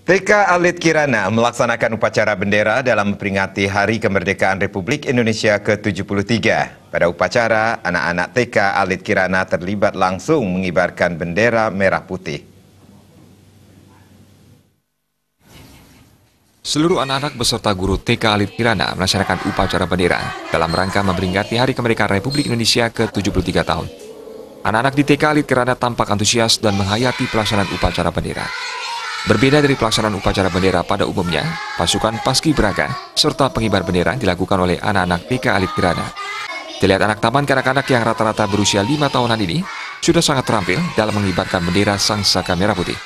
TK Alit Kirana melaksanakan upacara bendera dalam memperingati Hari Kemerdekaan Republik Indonesia ke-73. Pada upacara, anak-anak TK Alit Kirana terlibat langsung mengibarkan bendera merah putih. Seluruh anak-anak beserta guru TK Alit Kirana melaksanakan upacara bendera dalam rangka memperingati Hari Kemerdekaan Republik Indonesia ke-73 tahun. Anak-anak di TK Alit Kirana tampak antusias dan menghayati pelaksanaan upacara bendera. Berbeda dari pelaksanaan upacara bendera pada umumnya, pasukan Paski Braka serta pengibar bendera dilakukan oleh anak-anak TK Alit Kirana. Dilihat anak taman kanak-kanak yang rata-rata berusia lima tahunan ini sudah sangat terampil dalam mengibarkan bendera Sang Saka Merah Putih.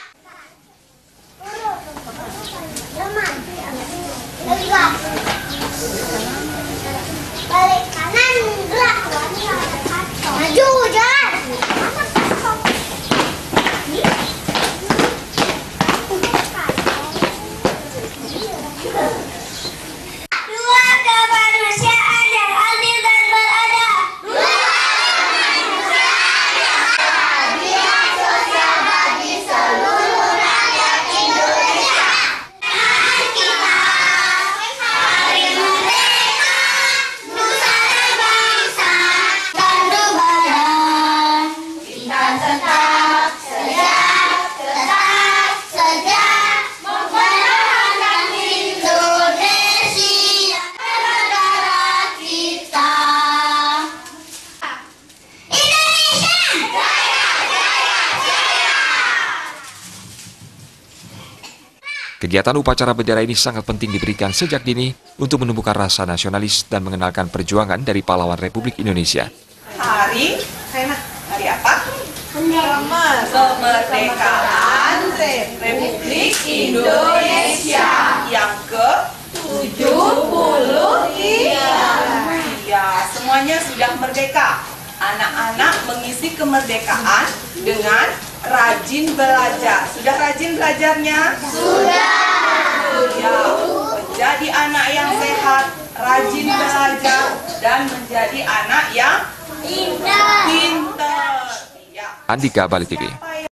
Kegiatan upacara bendera ini sangat penting diberikan sejak dini untuk menumbuhkan rasa nasionalis dan mengenalkan perjuangan dari pahlawan Republik Indonesia. Hari, hari apa? Kemerdekaan Republik Indonesia yang ke 73. Ya, semuanya sudah merdeka. Anak-anak mengisi kemerdekaan dengan rajin belajar. Sudah rajin belajarnya? Sudah. Ya, menjadi anak yang sehat, rajin belajar, dan menjadi anak yang pintar. Ya. Andika Bali TV.